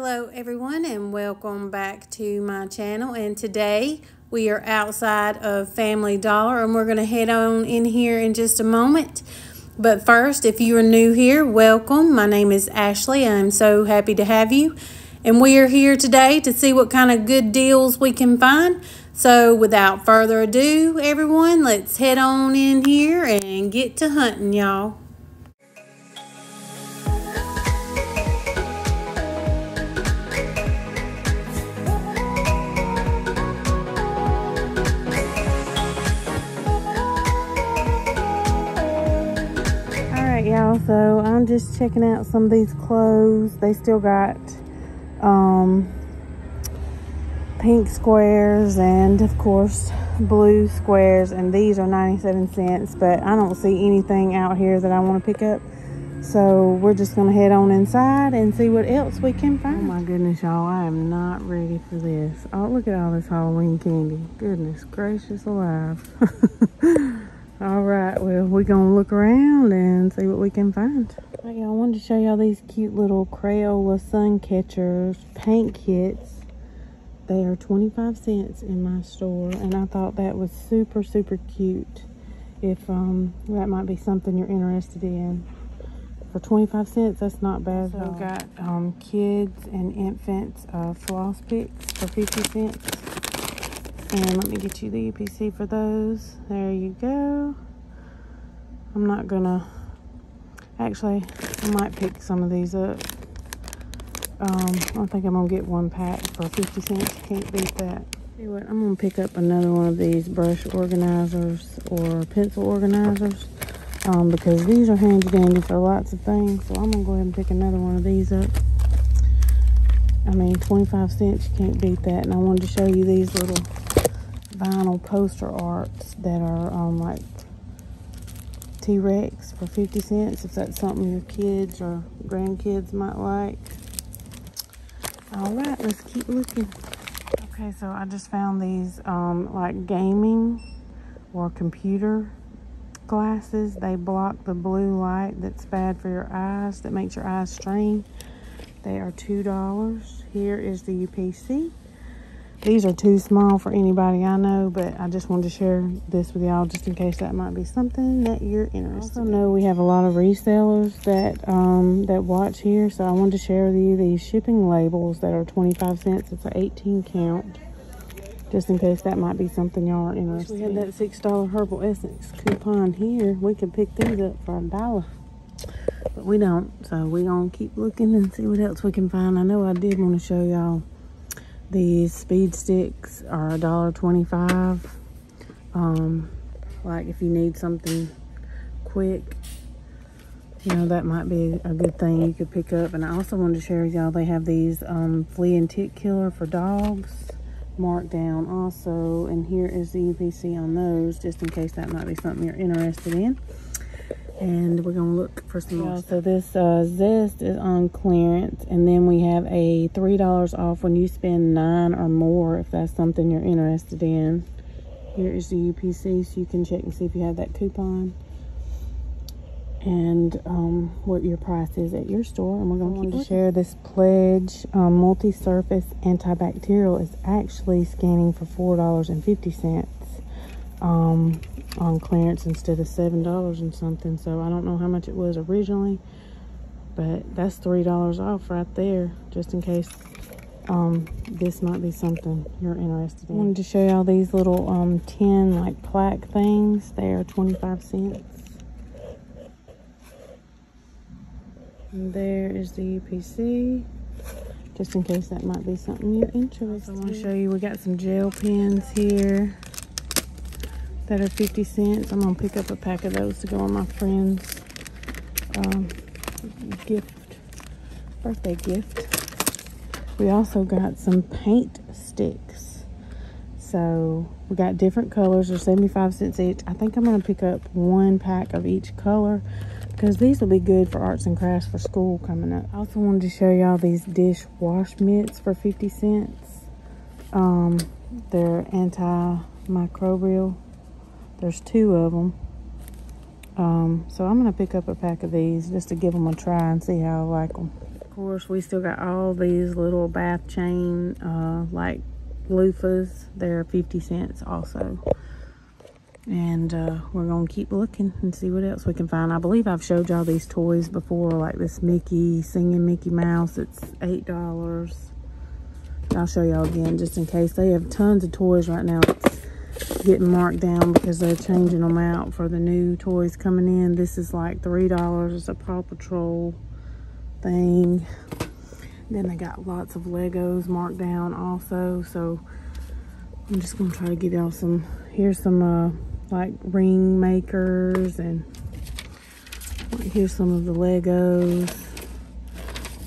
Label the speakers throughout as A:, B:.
A: Hello everyone and welcome back to my channel and today we are outside of Family Dollar and we're going to head on in here in just a moment. But first, if you are new here, welcome. My name is Ashley. I'm so happy to have you. And we are here today to see what kind of good deals we can find. So without further ado, everyone, let's head on in here and get to hunting, y'all. Y'all so i'm just checking out some of these clothes. They still got um pink squares and of course blue squares and these are 97 cents but i don't see anything out here that i want to pick up. So we're just gonna head on inside and see what else we can find. Oh my goodness y'all i am not ready for this. Oh look at all this halloween candy. Goodness gracious alive all right well we're gonna look around and see what we can find. Okay, i wanted to show y'all these cute little crayola sun catchers paint kits. They are 25 cents in my store and i thought that was super super cute. If um that might be something you're interested in. For 25 cents that's not bad so got um kids and infants uh, floss picks for 50 cents and let me get you the UPC for those. There you go. I'm not gonna, actually, I might pick some of these up. Um, I think I'm gonna get one pack for 50 cents. Can't beat that. What, I'm gonna pick up another one of these brush organizers or pencil organizers. Um, because these are handy dandy for lots of things. So I'm gonna go ahead and pick another one of these up. I mean, 25 cents, you can't beat that. And I wanted to show you these little vinyl poster arts that are um, like T-Rex for 50 cents if that's something your kids or grandkids might like. All right, let's keep looking. Okay, so I just found these um, like gaming or computer glasses. They block the blue light that's bad for your eyes, that makes your eyes strain. They are $2. Here is the UPC. These are too small for anybody I know, but I just wanted to share this with y'all just in case that might be something that you're interested in. I know we have a lot of resellers that um, that watch here, so I wanted to share with you these shipping labels that are 25 cents. It's an 18 count, just in case that might be something y'all are interested in. We had that $6 Herbal Essence coupon here. We could pick these up for a dollar but we don't so we gonna keep looking and see what else we can find i know i did want to show y'all these speed sticks are a dollar twenty-five. Um, like if you need something quick, you know, that might be a good thing you could pick up. And I also wanted to share with y'all, they have these um, flea and tick killer for dogs marked down also. And here is the UPC on those, just in case that might be something you're interested in and we're gonna look for some more. So this uh, zest is on clearance, and then we have a three dollars off when you spend nine or more, if that's something you're interested in. Here is the UPC, so you can check and see if you have that coupon and um, what your price is at your store. And we're going to share this pledge um, multi-surface antibacterial is actually scanning for four dollars and fifty cents. Um, on clearance instead of seven dollars and something. So i don't know how much it was originally but that's three dollars off right there just in case um, this might be something you're interested in. I wanted to show y'all these little um, tin like plaque things. They are 25 cents. And there is the upc just in case that might be something you're interested in. I want to show you, we got some gel pens here that are 50 cents. I'm gonna pick up a pack of those to go on my friend's um, gift, birthday gift. We also got some paint sticks. So we got different colors, they're 75 cents each. I think I'm gonna pick up one pack of each color because these will be good for arts and crafts for school coming up. I also wanted to show y'all these dish wash mitts for 50 cents. Um, they're antimicrobial there's two of them. Um, so I'm going to pick up a pack of these just to give them a try and see how I like them. Of course, we still got all these little bath chain, uh, like loofahs. They're 50 cents also. And uh, we're going to keep looking and see what else we can find. I believe I've showed y'all these toys before, like this Mickey, singing Mickey Mouse. It's $8. I'll show y'all again just in case. They have tons of toys right now. It's getting marked down because they're changing them out for the new toys coming in. This is like $3. A Paw Patrol thing. Then they got lots of Legos marked down also. So I'm just going to try to get y'all some, here's some uh, like ring makers and here's some of the Legos.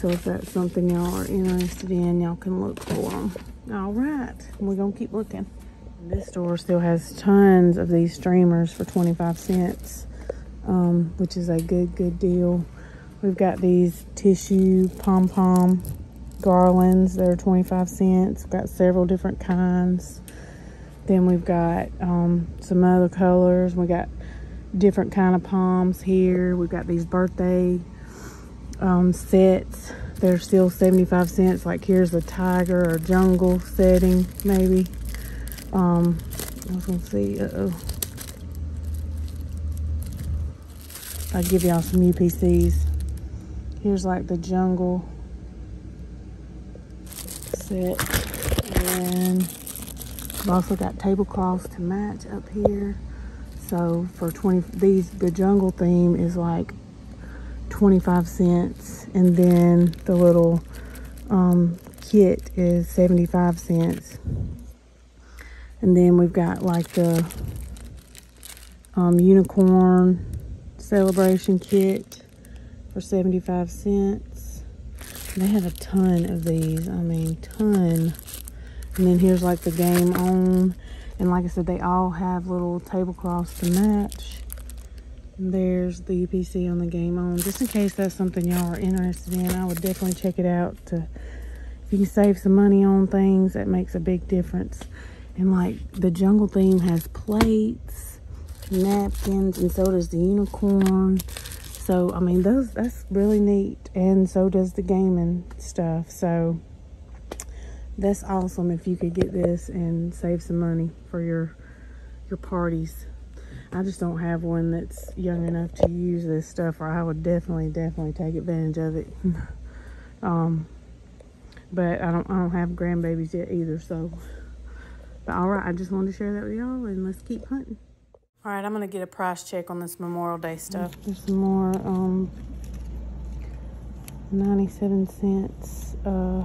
A: So if that's something y'all are interested in, y'all can look for them. All right, we're gonna keep looking. This store still has tons of these streamers for 25 cents, um, which is a good, good deal. We've got these tissue pom-pom garlands. They're 25 cents. We've got several different kinds. Then we've got um, some other colors. We got different kind of palms here. We've got these birthday um, sets. They're still 75 cents. Like here's a tiger or jungle setting, maybe. Um, I was gonna see, uh-oh. I'll give y'all some UPCs. Here's like the jungle set. And I've also got tablecloths to match up here. So for 20, these, the jungle theme is like 25 cents. And then the little um, kit is 75 cents. And then we've got like the um, unicorn celebration kit for 75 cents. They have a ton of these. I mean, ton. And then here's like the game on. And like I said, they all have little tablecloths to match. And there's the UPC on the game on. Just in case that's something y'all are interested in, I would definitely check it out. To If you can save some money on things, that makes a big difference. And like the jungle theme has plates, napkins, and so does the unicorn. So, I mean, those that's really neat. And so does the gaming stuff. So that's awesome if you could get this and save some money for your your parties. I just don't have one that's young enough to use this stuff or I would definitely definitely take advantage of it. um but I don't I don't have grandbabies yet either so but all right I just wanted to share that with y'all and let's keep hunting. All right, I'm gonna get a price check on this Memorial Day stuff. There's some more um 97 cents uh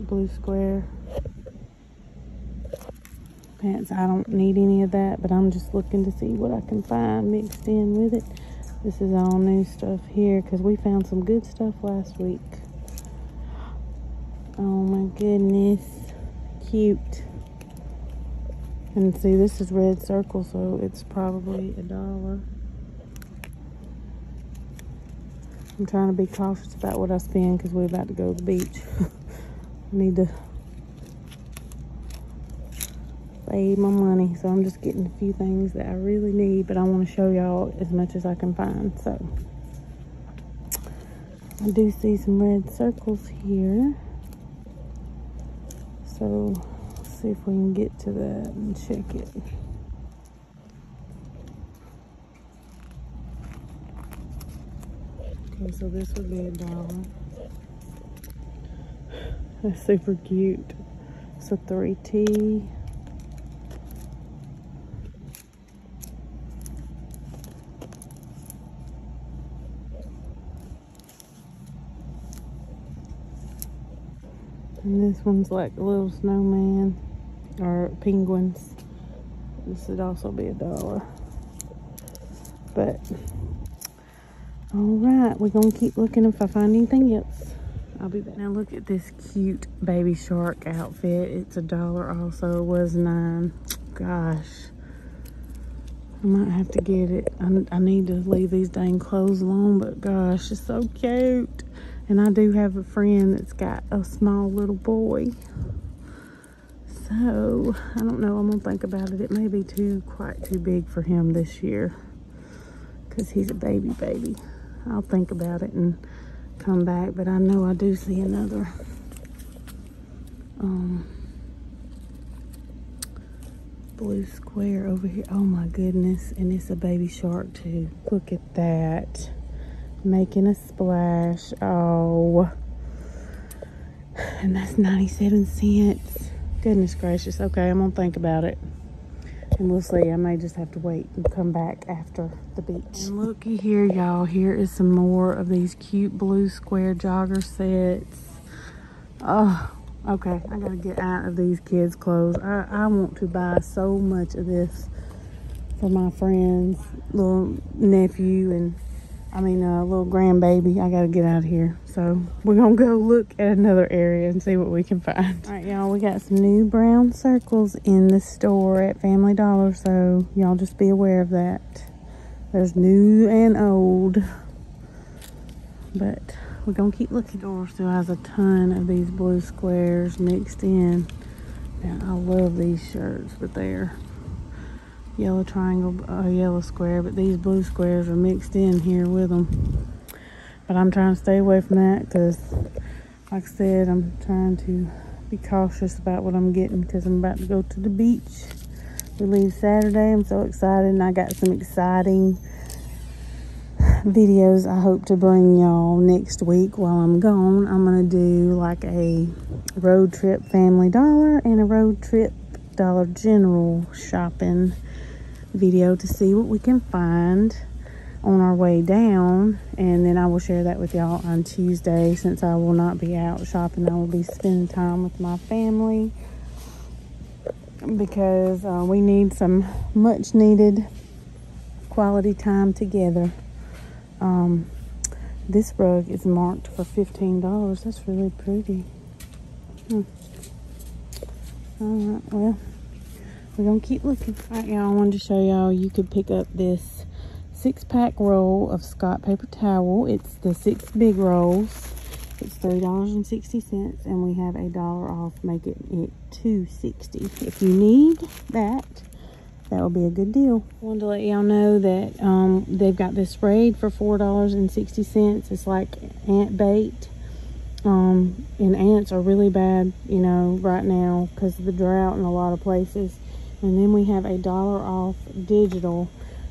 A: blue square pants. I don't need any of that, but I'm just looking to see what I can find mixed in with it. This is all new stuff here because we found some good stuff last week. Oh my goodness. Cute. And see, this is red circle, so it's probably a dollar. I'm trying to be cautious about what I spend because we're about to go to the beach. need to save my money. So I'm just getting a few things that I really need, but I want to show y'all as much as I can find. So I do see some red circles here. So let's see if we can get to that and check it. Okay, so this would be a dollar. That's super cute. A 3T. And this one's like a little snowman or penguins. This would also be a dollar. But, all right, we're to keep looking if I find anything else. I'll be back. Now look at this cute baby shark outfit. It's a dollar also. It was nine. Gosh. I might have to get it. I, I need to leave these dang clothes alone, but gosh, it's so cute. And I do have a friend that's got a small little boy. So, I don't know. I'm going to think about it. It may be too, quite too big for him this year. Because he's a baby baby. I'll think about it and come back, but I know I do see another um, blue square over here. Oh my goodness. And it's a baby shark too. Look at that. Making a splash. Oh. And that's 97 cents. Goodness gracious. Okay, I'm to think about it. And we'll see. I may just have to wait and come back after the beach. And looky here, y'all. Here is some more of these cute blue square jogger sets. Oh, Okay, I gotta get out of these kids' clothes. I, I want to buy so much of this for my friend's little nephew and I mean a uh, little grandbaby. I gotta get out of here. So we're gonna go look at another area and see what we can find. All right, y'all, we got some new brown circles in the store at Family Dollar. So y'all just be aware of that. There's new and old. But we're gonna keep looking. Door still has a ton of these blue squares mixed in. And I love these shirts, but they're yellow triangle, a yellow square, but these blue squares are mixed in here with them. But I'm trying to stay away from that because, like I said, I'm trying to be cautious about what I'm getting because I'm about to go to the beach. We leave Saturday. I'm so excited, and I got some exciting videos I hope to bring y'all next week while I'm gone. I'm going to do like a road trip Family Dollar and a road trip Dollar General shopping video to see what we can find on our way down. And then I will share that with y'all on Tuesday since I will not be out shopping. I will be spending time with my family because uh, we need some much needed quality time together. Um, this rug is marked for $15. That's really pretty. Hmm. All right, well, we're to keep looking. All right, y'all, I wanted to show y'all you could pick up this six-pack roll of Scott paper towel. It's the six big rolls. It's $3.60, and we have a dollar off, making it 260 If you need that, that will be a good deal. I wanted to let y'all know that um, they've got this raid for $4.60. It's like ant bait. Um, and ants are really bad, you know, right now because of the drought in a lot of places. And then we have a dollar off digital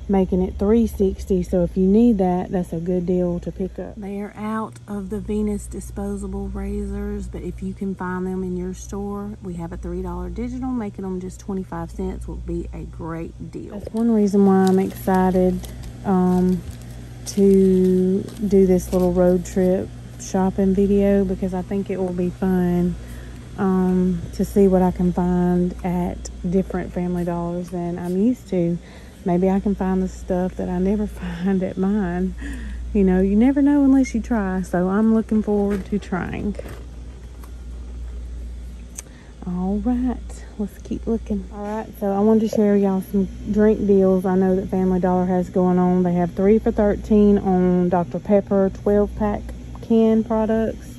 A: making it 360 so if you need that that's a good deal to pick up. They are out of the venus disposable razors but if you can find them in your store we have a three dollar digital making them just 25 cents will be a great deal. That's one reason why i'm excited um, to do this little road trip shopping video because i think it will be fun um, to see what i can find at different family dollars than i'm used to maybe I can find the stuff that I never find at mine. You know, you never know unless you try. So I'm looking forward to trying. All right, let's keep looking. All right, so I wanted to share y'all some drink deals I know that Family Dollar has going on. They have three for 13 on Dr. Pepper 12 pack can products.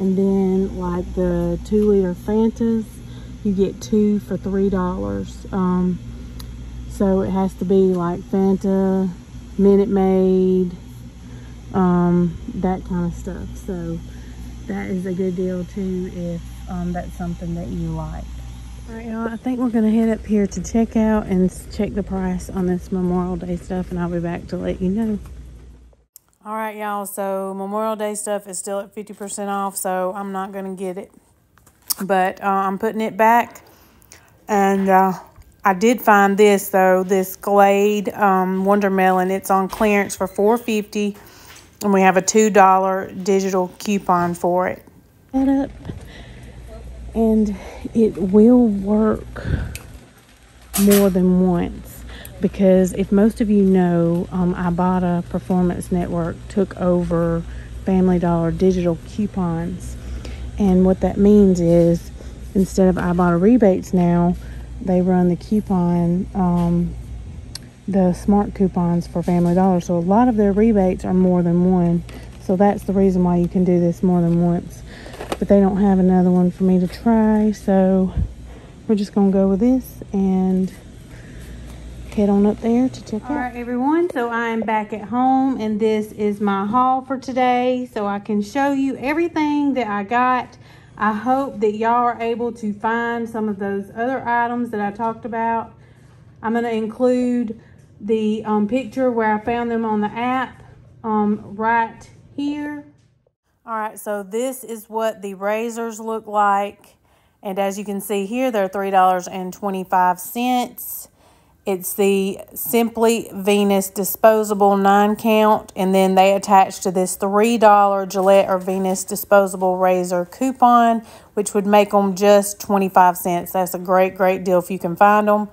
A: And then like the two liter Fantas, you get two for $3. Um, so it has to be like Fanta, Minute Maid, um, that kind of stuff. So that is a good deal too if um, that's something that you like. All right, y'all, I think we're going to head up here to check out and check the price on this Memorial Day stuff, and I'll be back to let you know. All right, y'all, so Memorial Day stuff is still at 50% off, so I'm not going to get it. But uh, I'm putting it back, and uh, I did find this though, this Glade um, Wondermelon. It's on clearance for four fifty, and we have a two dollar digital coupon for it. Up, and it will work more than once because if most of you know, um, Ibotta Performance Network took over Family Dollar digital coupons, and what that means is instead of Ibotta rebates now they run the coupon, um, the smart coupons for Family Dollar. So a lot of their rebates are more than one. So that's the reason why you can do this more than once. But they don't have another one for me to try. So we're just going to go with this and head on up there to check All out. All right, everyone. So I am back at home, and this is my haul for today. So I can show you everything that I got. I hope that y'all are able to find some of those other items that I talked about. I'm going to include the um, picture where I found them on the app um, right here. All right, so this is what the razors look like. And as you can see here, they're $3.25. It's the Simply Venus disposable nine count. And then they attach to this $3 Gillette or Venus disposable razor coupon, which would make them just 25 cents. That's a great, great deal if you can find them.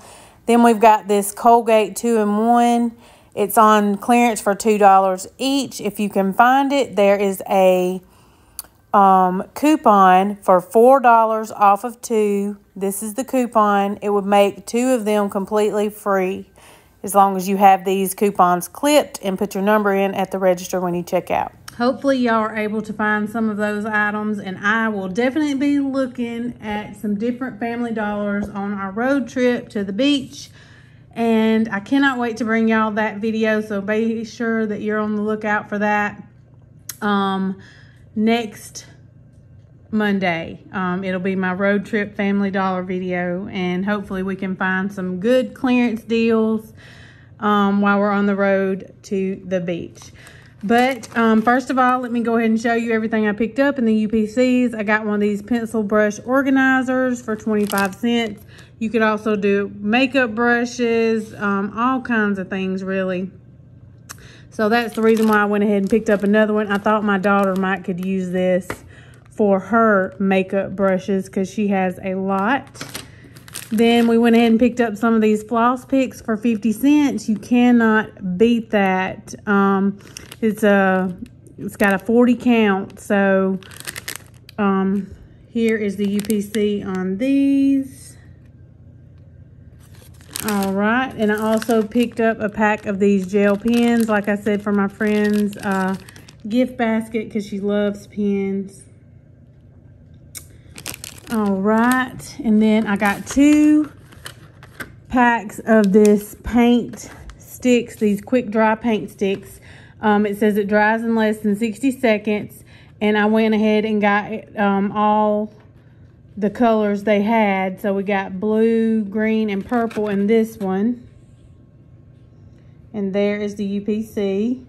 A: Then we've got this Colgate 2-in-1. It's on clearance for $2 each. If you can find it, there is a um, coupon for $4 off of two. This is the coupon. It would make two of them completely free as long as you have these coupons clipped and put your number in at the register when you check out. Hopefully y'all are able to find some of those items and I will definitely be looking at some different Family Dollars on our road trip to the beach. And I cannot wait to bring y'all that video, so be sure that you're on the lookout for that. Um, next Monday. Um, it'll be my road trip Family Dollar video, and hopefully we can find some good clearance deals um, while we're on the road to the beach. But um, first of all, let me go ahead and show you everything I picked up in the UPCs. I got one of these pencil brush organizers for 25 cents. You could also do makeup brushes, um, all kinds of things really. So that's the reason why I went ahead and picked up another one. I thought my daughter might could use this for her makeup brushes because she has a lot. Then we went ahead and picked up some of these floss picks for 50 cents. You cannot beat that. Um, it's a, it's got a 40 count. So um, here is the UPC on these. All right, and I also picked up a pack of these gel pens, like I said, for my friend's uh, gift basket because she loves pens. All right, and then I got two packs of this paint sticks, these quick dry paint sticks. Um, it says it dries in less than 60 seconds, and I went ahead and got um, all the colors they had. So we got blue, green, and purple in this one. And there is the UPC.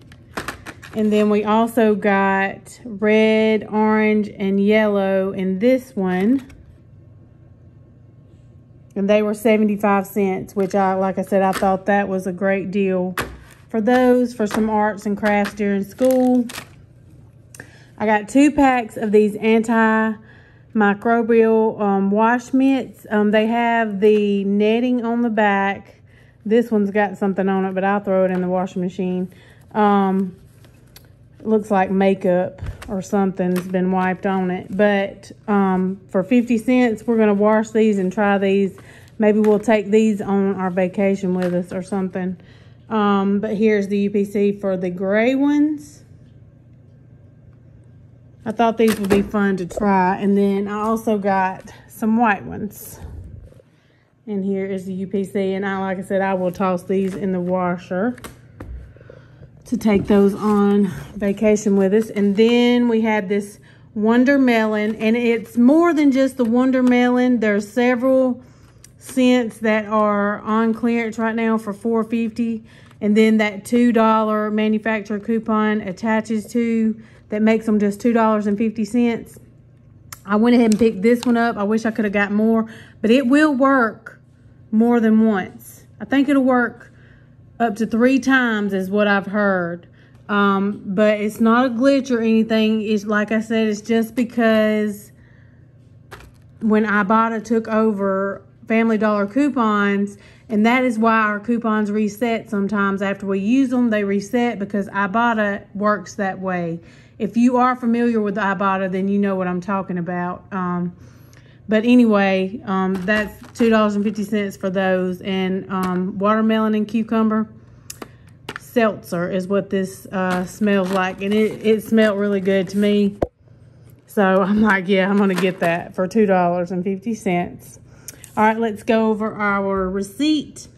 A: And then we also got red, orange, and yellow in this one. And they were 75 cents, which I, like I said, I thought that was a great deal for those, for some arts and crafts during school. I got two packs of these anti microbial um, wash mitts. Um, they have the netting on the back. This one's got something on it, but I'll throw it in the washing machine. Um, looks like makeup or something's been wiped on it. But um, for 50 cents, we're going to wash these and try these. Maybe we'll take these on our vacation with us or something. Um, but here's the UPC for the gray ones. I thought these would be fun to try. And then I also got some white ones. And here is the UPC. And I, like I said, I will toss these in the washer to take those on vacation with us. And then we had this Wonder Melon. And it's more than just the Wonder Melon. There's several scents that are on clearance right now for $4.50. And then that $2 manufacturer coupon attaches to that makes them just $2.50. I went ahead and picked this one up. I wish I could have got more, but it will work more than once. I think it'll work up to three times is what I've heard. Um, but it's not a glitch or anything. It's like I said, it's just because when Ibotta took over Family Dollar coupons, and that is why our coupons reset sometimes after we use them, they reset because Ibotta works that way if you are familiar with Ibotta, then you know what I'm talking about. Um, but anyway, um, that's $2.50 for those. And um, watermelon and cucumber seltzer is what this uh, smells like. And it, it smelled really good to me. So I'm like, yeah, I'm going to get that for $2.50. All right, let's go over our receipt.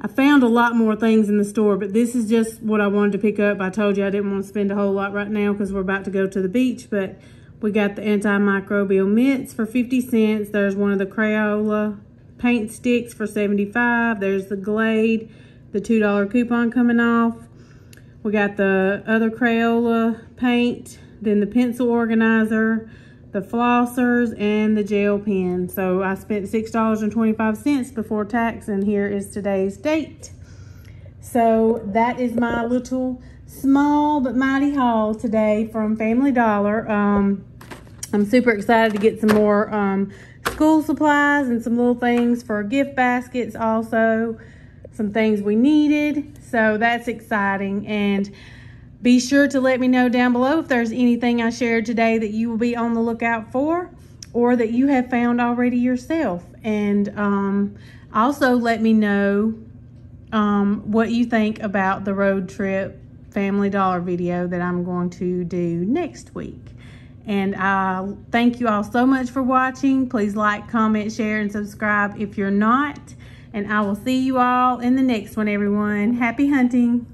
A: I found a lot more things in the store, but this is just what I wanted to pick up. I told you I didn't want to spend a whole lot right now because we're about to go to the beach, but we got the antimicrobial mints for 50 cents. There's one of the Crayola paint sticks for 75. There's the Glade, the $2 coupon coming off. We got the other Crayola paint, then the pencil organizer, the flossers, and the gel pen. So I spent $6.25 before tax, and here is today's date. So that is my little small but mighty haul today from Family Dollar. Um, I'm super excited to get some more um, school supplies and some little things for gift baskets also. Some things we needed. So that's exciting. And be sure to let me know down below if there's anything I shared today that you will be on the lookout for or that you have found already yourself. And um, also let me know um, what you think about the road trip Family Dollar video that I'm going to do next week. And I thank you all so much for watching. Please like, comment, share, and subscribe if you're not. And I will see you all in the next one, everyone. Happy hunting.